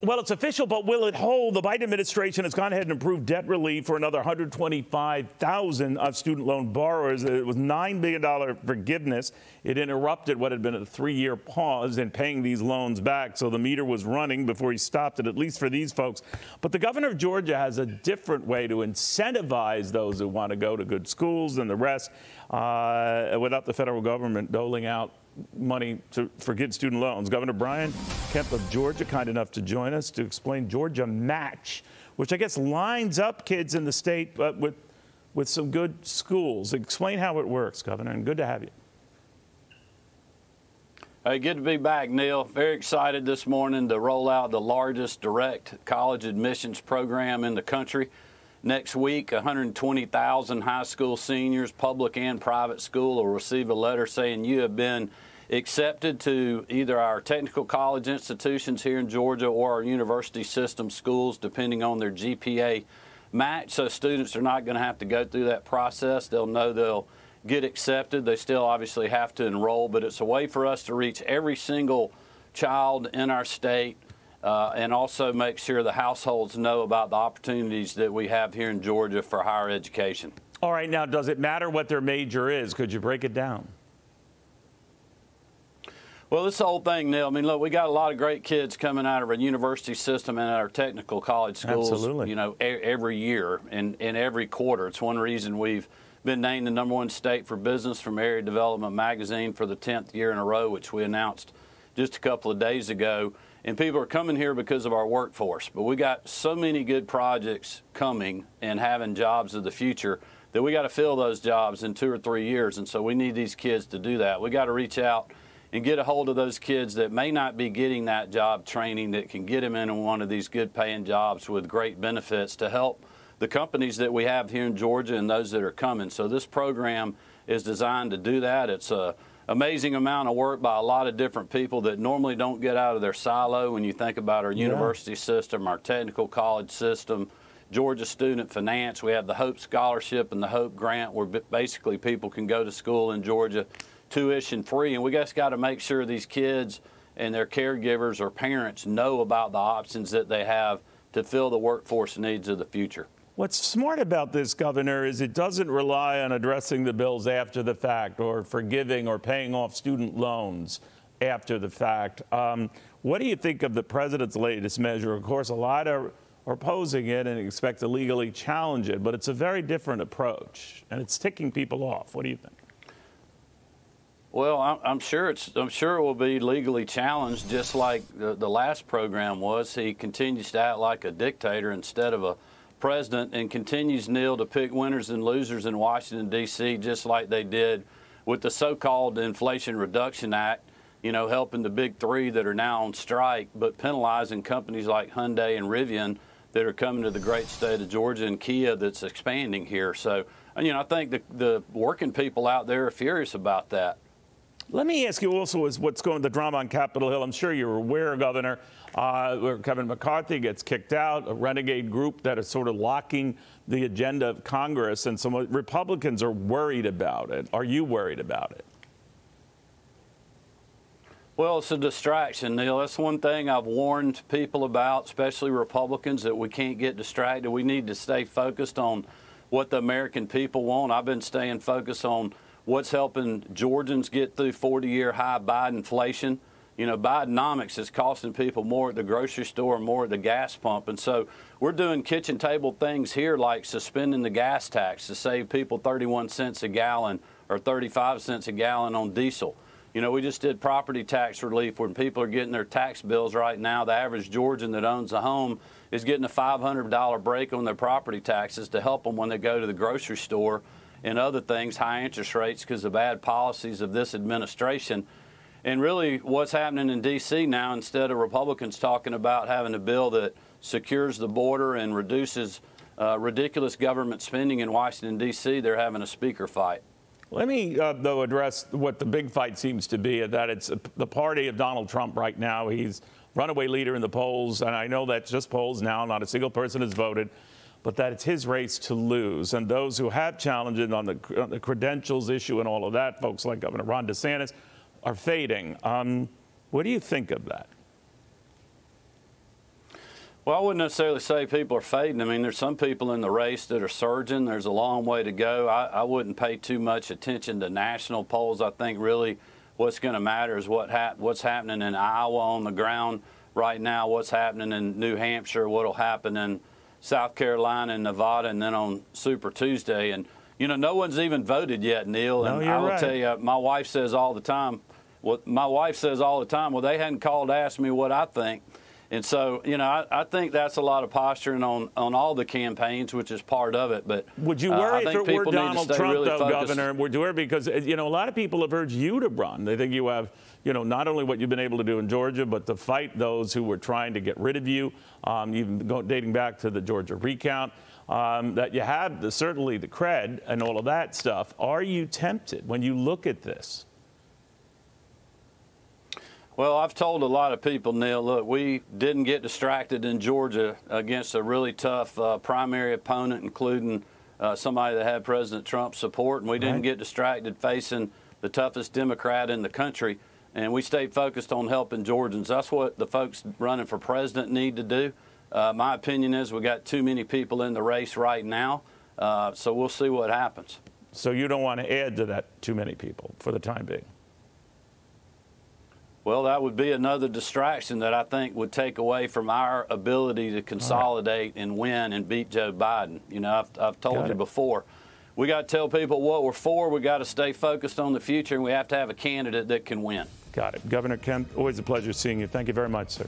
Well, it's official, but will it hold? The Biden administration has gone ahead and approved debt relief for another 125,000 of student loan borrowers. It was $9 billion forgiveness. It interrupted what had been a three year pause in paying these loans back. So the meter was running before he stopped it, at least for these folks. But the governor of Georgia has a different way to incentivize those who want to go to good schools and the rest uh, without the federal government doling out money to forgive student loans. Governor Brian Kemp of Georgia, kind enough to join us to explain Georgia Match, which I guess lines up kids in the state but with, with some good schools. Explain how it works, Governor, and good to have you. Hey, good to be back, Neil. Very excited this morning to roll out the largest direct college admissions program in the country. Next week, 120,000 high school seniors, public and private school, will receive a letter saying you have been accepted to either our technical college institutions here in Georgia or our university system schools, depending on their GPA match. So students are not going to have to go through that process. They'll know they'll get accepted. They still obviously have to enroll, but it's a way for us to reach every single child in our state uh, and also make sure the households know about the opportunities that we have here in Georgia for higher education. All right, now, does it matter what their major is? Could you break it down? Well, this whole thing, Neil, I mean, look, we got a lot of great kids coming out of our university system and our technical college schools, Absolutely. you know, every year and, and every quarter. It's one reason we've been named the number one state for business from Area Development Magazine for the 10th year in a row, which we announced just a couple of days ago. And people are coming here because of our workforce. But we got so many good projects coming and having jobs of the future that we got to fill those jobs in two or three years. And so we need these kids to do that. We got to reach out and get a hold of those kids that may not be getting that job training that can get them into one of these good paying jobs with great benefits to help the companies that we have here in Georgia and those that are coming. So this program is designed to do that. It's a amazing amount of work by a lot of different people that normally don't get out of their silo when you think about our yeah. university system, our technical college system, Georgia Student Finance. We have the Hope Scholarship and the Hope Grant where basically people can go to school in Georgia tuition free. And we just got to make sure these kids and their caregivers or parents know about the options that they have to fill the workforce needs of the future. What's smart about this, Governor, is it doesn't rely on addressing the bills after the fact or forgiving or paying off student loans after the fact. Um, what do you think of the president's latest measure? Of course, a lot are, opposing it and expect to legally challenge it, but it's a very different approach, and it's ticking people off. What do you think? Well, I'm, sure it's. I'm sure it will be legally challenged, just like the, the last program was. He continues to act like a dictator instead of a president, and continues Neil to pick winners and losers in Washington D.C. just like they did with the so-called Inflation Reduction Act. You know, helping the big three that are now on strike, but penalizing companies like Hyundai and Rivian that are coming to the great state of Georgia and Kia that's expanding here. So, you know, I think the, the working people out there are furious about that. Let me ask you also is what's going the drama on Capitol Hill. I'm sure you're aware, Governor, uh, where Kevin McCarthy gets kicked out, a renegade group that is sort of locking the agenda of Congress, and some Republicans are worried about it. Are you worried about it? Well, it's a distraction, Neil. That's one thing I've warned people about, especially Republicans, that we can't get distracted. We need to stay focused on what the American people want. I've been staying focused on what's helping Georgians get through 40 year high Biden inflation. You know, Bidenomics is costing people more at the grocery store, and more at the gas pump. And so we're doing kitchen table things here like suspending the gas tax to save people 31 cents a gallon or 35 cents a gallon on diesel. You know, we just did property tax relief when people are getting their tax bills right now. The average Georgian that owns a home is getting a $500 break on their property taxes to help them when they go to the grocery store and other things, high interest rates because of bad policies of this administration. And really, what's happening in D.C. now, instead of Republicans talking about having a bill that secures the border and reduces uh, ridiculous government spending in Washington, D.C., they're having a speaker fight. Let me, uh, though, address what the big fight seems to be that it's the party of Donald Trump right now. He's runaway leader in the polls, and I know that's just polls now, not a single person has voted but that it's his race to lose. And those who have challenged on the, on the credentials issue and all of that, folks like Governor Ron DeSantis, are fading. Um, what do you think of that? Well, I wouldn't necessarily say people are fading. I mean, there's some people in the race that are surging. There's a long way to go. I, I wouldn't pay too much attention to national polls. I think really what's going to matter is what hap- what's happening in Iowa on the ground right now, what's happening in New Hampshire, what'll happen in South Carolina and Nevada, and then on Super Tuesday. And you know, no one's even voted yet, Neil. No, and you're I will right. tell you, my wife says all the time. Well, my wife says all the time, well, they hadn't called to ask me what I think. And so, you know, I, I think that's a lot of posturing on, on all the campaigns, which is part of it. But Would you uh, worry if it were people need to Donald Trump, really though, focused. Governor? Would you worry because uh, you know a lot of people have urged you to run. They think you have, you know, not only what you've been able to do in Georgia, but to fight those who were trying to get rid of you. Um, even go, dating back to the Georgia recount, um, that you have the, certainly the cred and all of that stuff. Are you tempted when you look at this? Well, I've told a lot of people, Neil, look, we didn't get distracted in Georgia against a really tough uh, primary opponent, including uh, somebody that had President Trump's support, and we didn't get distracted facing the toughest Democrat in the country. And we stayed focused on helping Georgians. That's what the folks running for president need to do. Uh, my opinion is we got too many people in the race right now, uh, so we'll see what happens. So you don't want to add to that too many people for the time being. Well, that would be another distraction that I think would take away from our ability to consolidate and win and beat Joe Biden. You know, I've, I've told Got you it. before, we got to tell people what we're for. We got to stay focused on the future, and we have to have a candidate that can win. Got it. Governor Kemp, always a pleasure seeing you. Thank you very much, sir.